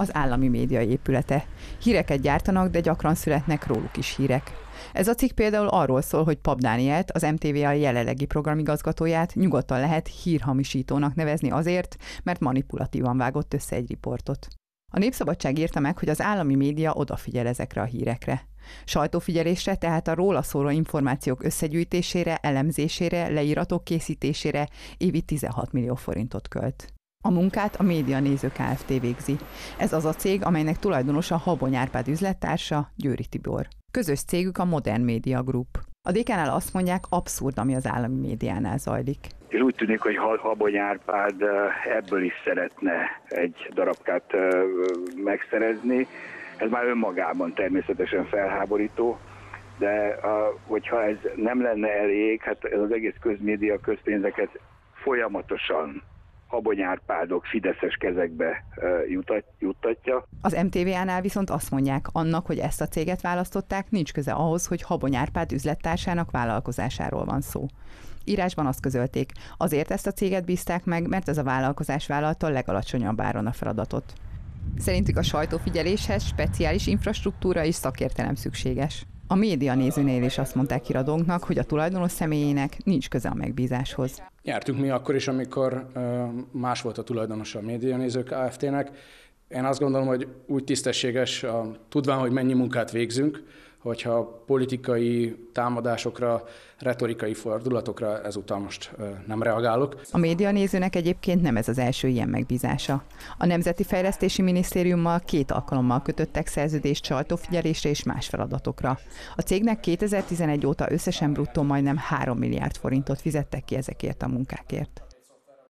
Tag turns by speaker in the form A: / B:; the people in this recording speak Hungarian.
A: az állami média épülete. Híreket gyártanak, de gyakran születnek róluk is hírek. Ez a cikk például arról szól, hogy Pap Dánielt, az MTVA jelenlegi programigazgatóját nyugodtan lehet hírhamisítónak nevezni azért, mert manipulatívan vágott össze egy riportot. A Népszabadság írta meg, hogy az állami média odafigyel ezekre a hírekre. Sajtófigyelésre, tehát a róla szóló információk összegyűjtésére, elemzésére, leíratok készítésére évi 16 millió forintot költ. A munkát a Média Néző Kft. végzi. Ez az a cég, amelynek tulajdonosa Habony Árpád üzlettársa, Győri Tibor. Közös cégük a Modern Media Group. A DK-nál azt mondják, abszurd, ami az állami médiánál zajlik.
B: És úgy tűnik, hogy Habony Árpád ebből is szeretne egy darabkát megszerezni. Ez már önmagában természetesen felháborító, de hogyha ez nem lenne elég, hát ez az egész közmédia közpénzeket folyamatosan habonyárpádok fideszes kezekbe jutat, juttatja.
A: Az MTVA-nál viszont azt mondják, annak, hogy ezt a céget választották, nincs köze ahhoz, hogy Habonyárpád üzlettársának vállalkozásáról van szó. Írásban azt közölték, azért ezt a céget bízták meg, mert ez a vállalkozás vállalta a legalacsonyabb áron a feladatot. Szerintük a sajtófigyeléshez speciális infrastruktúra és szakértelem szükséges. A média nézőnél is azt mondták híradónknak, hogy a tulajdonos személyének nincs köze a megbízáshoz.
C: Nyertünk mi akkor is, amikor más volt a tulajdonosa a média nézők Kft-nek. Én azt gondolom, hogy úgy tisztességes, tudván, hogy mennyi munkát végzünk, hogyha politikai támadásokra, retorikai fordulatokra ezúttal most nem reagálok.
A: A média nézőnek egyébként nem ez az első ilyen megbízása. A Nemzeti Fejlesztési Minisztériummal két alkalommal kötöttek szerződést sajtófigyelésre és más feladatokra. A cégnek 2011 óta összesen bruttó majdnem 3 milliárd forintot fizettek ki ezekért a munkákért.